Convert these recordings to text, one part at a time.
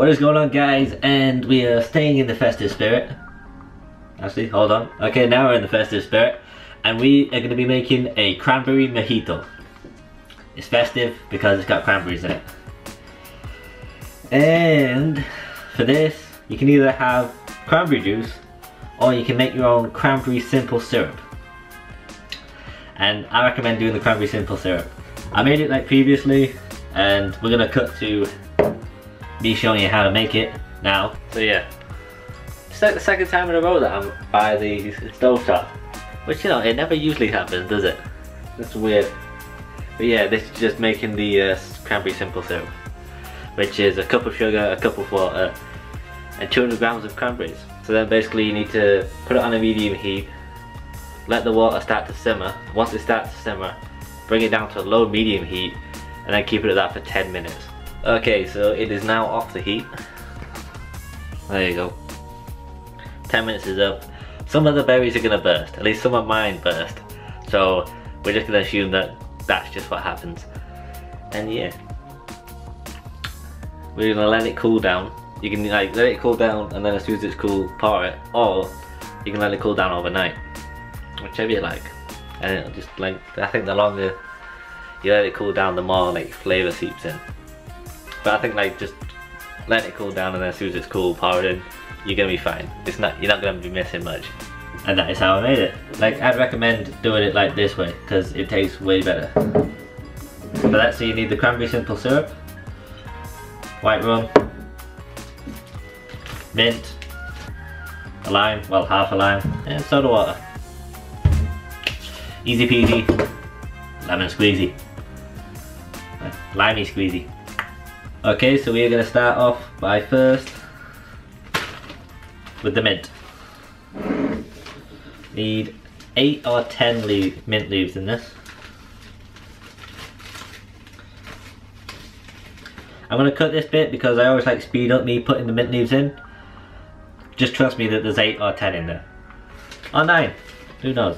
What is going on guys? And we are staying in the festive spirit. Actually, hold on. Okay, now we're in the festive spirit. And we are going to be making a cranberry mojito. It's festive because it's got cranberries in it. And for this, you can either have cranberry juice or you can make your own cranberry simple syrup. And I recommend doing the cranberry simple syrup. I made it like previously and we're gonna cut to me showing you how to make it now. So yeah, it's like the second time in a row that I'm by the stove top. Which you know, it never usually happens, does it? That's weird. But yeah, this is just making the uh, cranberry simple syrup. Which is a cup of sugar, a cup of water, and 200 grams of cranberries. So then basically you need to put it on a medium heat, let the water start to simmer. Once it starts to simmer, bring it down to a low medium heat, and then keep it at that for 10 minutes. Okay, so it is now off the heat. There you go. 10 minutes is up. Some of the berries are gonna burst, at least some of mine burst. So we're just gonna assume that that's just what happens. And yeah. We're gonna let it cool down. You can like let it cool down and then as soon as it's cool, pour it. Or you can let it cool down overnight. Whichever you like. And it'll just like, I think the longer you let it cool down, the more like flavour seeps in. But I think like just let it cool down and then as soon as it's cool, it in, you're gonna be fine. It's not you're not gonna be missing much. And that is how I made it. Like I'd recommend doing it like this way because it tastes way better. For that so you need the cranberry simple syrup, white rum, mint, a lime, well half a lime, and soda water. Easy peasy, lemon squeezy, limey squeezy. Okay, so we are going to start off by first with the mint. Need 8 or 10 leaf, mint leaves in this. I'm going to cut this bit because I always like speed up me putting the mint leaves in. Just trust me that there's 8 or 10 in there. Or 9, who knows.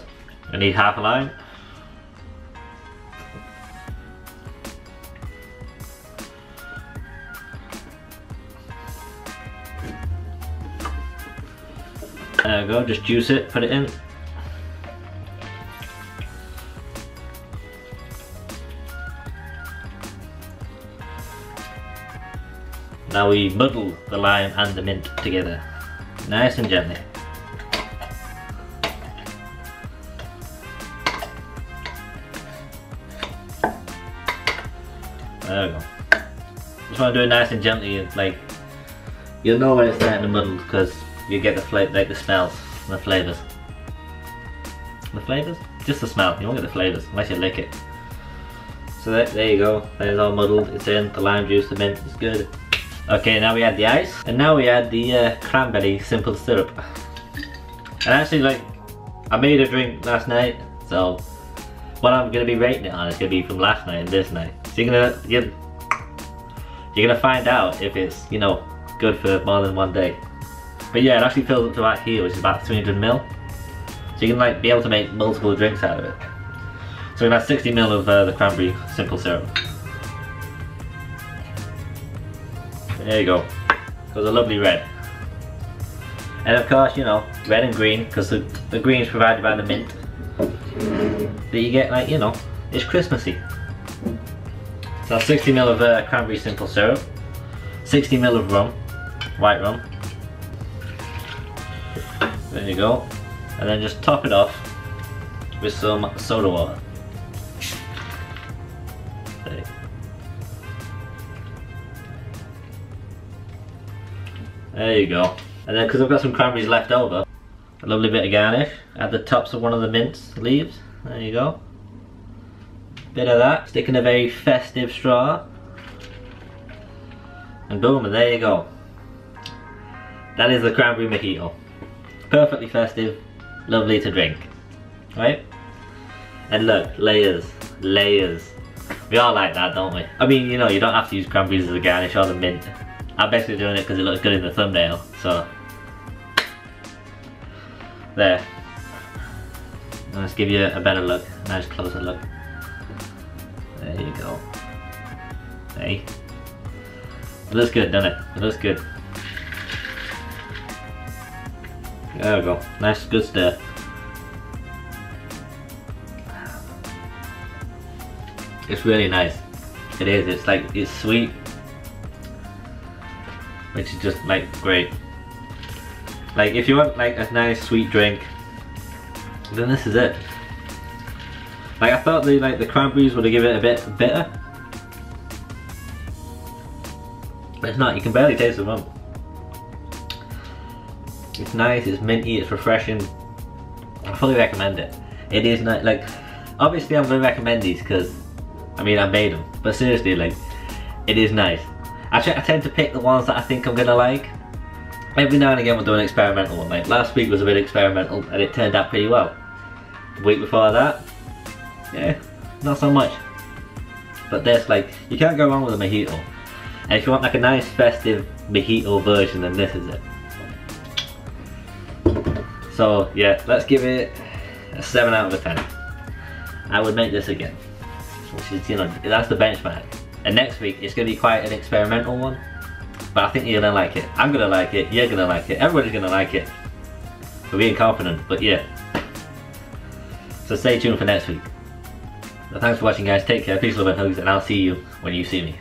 I need half a lime. There we go, just juice it, put it in. Now we muddle the lime and the mint together, nice and gently. There we go. Just want to do it nice and gently, like, you'll know when it's starting to muddle because you get the like the smells, the flavors. The flavors? Just the smell. You won't get the flavors unless you lick it. So that, there you go. That is all muddled. It's in. The lime juice, the mint is good. Okay, now we add the ice, and now we add the uh, cranberry simple syrup. And actually, like, I made a drink last night, so what I'm gonna be rating it on is gonna be from last night and this night. So you're gonna you're, you're gonna find out if it's you know good for more than one day. But yeah, it actually fills up to about here, which is about 300 mil. So you can like be able to make multiple drinks out of it. So we're gonna have 60 mil of uh, the cranberry simple syrup. There you go. Goes a lovely red. And of course, you know, red and green, because the, the green is provided by the mint. That you get like, you know, it's Christmassy. So 60 ml of uh, cranberry simple syrup, 60 ml of rum, white rum. There you go. And then just top it off with some soda water. There. You go. And then because I've got some cranberries left over, a lovely bit of garnish at the tops of one of the mint leaves. There you go. Bit of that. Stick in a very festive straw. And boom, and there you go. That is the cranberry mojito. Perfectly festive, lovely to drink. Right? And look, layers, layers. We all like that, don't we? I mean, you know, you don't have to use cranberries as a garnish or the mint. I'm basically doing it because it looks good in the thumbnail, so. There. Let's give you a better look, a nice closer look. There you go. Hey. It looks good, doesn't it? It looks good. There we go. Nice, good stir. It's really nice. It is. It's like it's sweet, which is just like great. Like if you want like a nice sweet drink, then this is it. Like I thought the like the cranberries would have given it a bit bitter. But it's not, you can barely taste the. It's nice, it's minty, it's refreshing. I fully recommend it. It is not like obviously I'm gonna recommend these because I mean I made them. But seriously like it is nice. I, I tend to pick the ones that I think I'm gonna like. Every now and again we'll do an experimental one. Like last week was a bit experimental and it turned out pretty well. The week before that, yeah, not so much. But this, like, you can't go wrong with a mojito. And if you want like a nice festive mojito version, then this is it. So yeah, let's give it a 7 out of a 10. I would make this again. Which is, you know, that's the benchmark. And next week, it's going to be quite an experimental one. But I think you're going to like it. I'm going to like it, you're going to like it, everybody's going to like it. We're being confident, but yeah. So stay tuned for next week. Thanks for watching guys, take care, peace, love and hugs, and I'll see you when you see me.